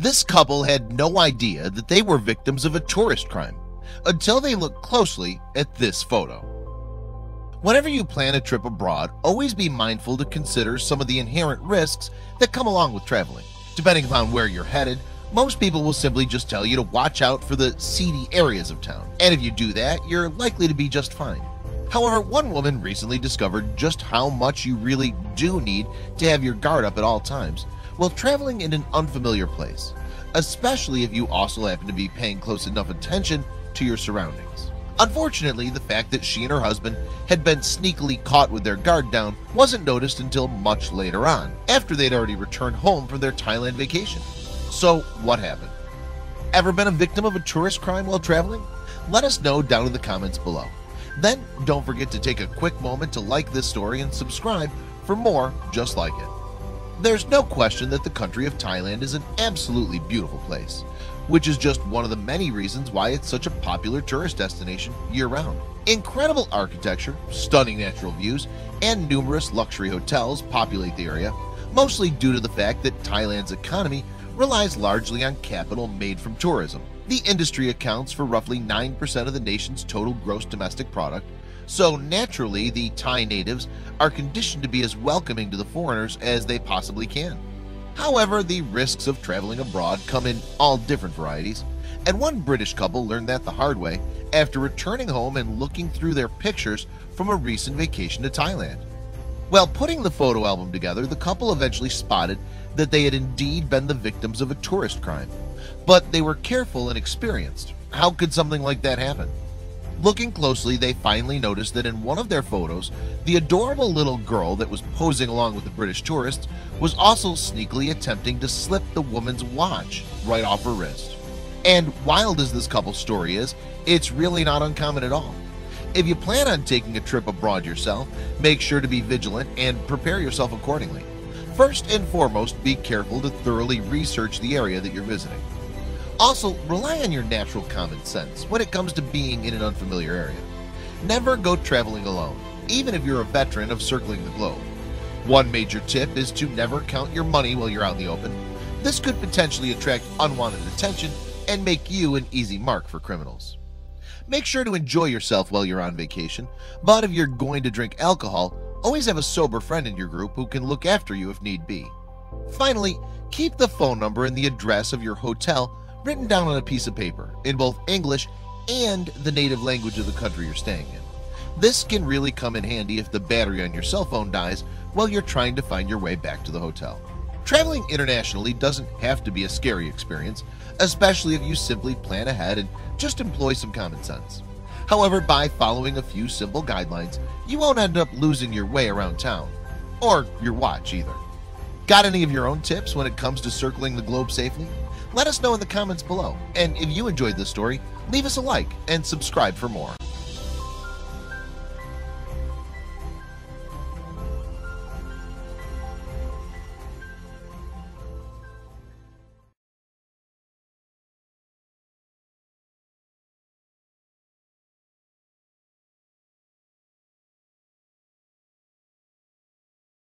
This couple had no idea that they were victims of a tourist crime until they looked closely at this photo. Whenever you plan a trip abroad, always be mindful to consider some of the inherent risks that come along with traveling. Depending upon where you're headed, most people will simply just tell you to watch out for the seedy areas of town. And if you do that, you're likely to be just fine. However, one woman recently discovered just how much you really do need to have your guard up at all times while traveling in an unfamiliar place, especially if you also happen to be paying close enough attention to your surroundings. Unfortunately, the fact that she and her husband had been sneakily caught with their guard down wasn't noticed until much later on, after they'd already returned home from their Thailand vacation. So what happened? Ever been a victim of a tourist crime while traveling? Let us know down in the comments below. Then don't forget to take a quick moment to like this story and subscribe for more just like it. There's no question that the country of Thailand is an absolutely beautiful place, which is just one of the many reasons why it's such a popular tourist destination year-round. Incredible architecture, stunning natural views, and numerous luxury hotels populate the area, mostly due to the fact that Thailand's economy relies largely on capital made from tourism. The industry accounts for roughly 9% of the nation's total gross domestic product, so naturally the Thai natives are conditioned to be as welcoming to the foreigners as they possibly can. However, the risks of traveling abroad come in all different varieties, and one British couple learned that the hard way after returning home and looking through their pictures from a recent vacation to Thailand. While putting the photo album together, the couple eventually spotted that they had indeed been the victims of a tourist crime, but they were careful and experienced. How could something like that happen? Looking closely, they finally noticed that in one of their photos, the adorable little girl that was posing along with the British tourists was also sneakily attempting to slip the woman's watch right off her wrist. And wild as this couple's story is, it's really not uncommon at all. If you plan on taking a trip abroad yourself, make sure to be vigilant and prepare yourself accordingly. First and foremost, be careful to thoroughly research the area that you're visiting. Also, rely on your natural common sense when it comes to being in an unfamiliar area. Never go traveling alone, even if you're a veteran of circling the globe. One major tip is to never count your money while you're out in the open. This could potentially attract unwanted attention and make you an easy mark for criminals. Make sure to enjoy yourself while you're on vacation, but if you're going to drink alcohol, always have a sober friend in your group who can look after you if need be. Finally, keep the phone number and the address of your hotel written down on a piece of paper in both English and the native language of the country you're staying in. This can really come in handy if the battery on your cell phone dies while you're trying to find your way back to the hotel. Traveling internationally doesn't have to be a scary experience, especially if you simply plan ahead and just employ some common sense. However, by following a few simple guidelines, you won't end up losing your way around town, or your watch either. Got any of your own tips when it comes to circling the globe safely? Let us know in the comments below. And if you enjoyed this story, leave us a like and subscribe for more.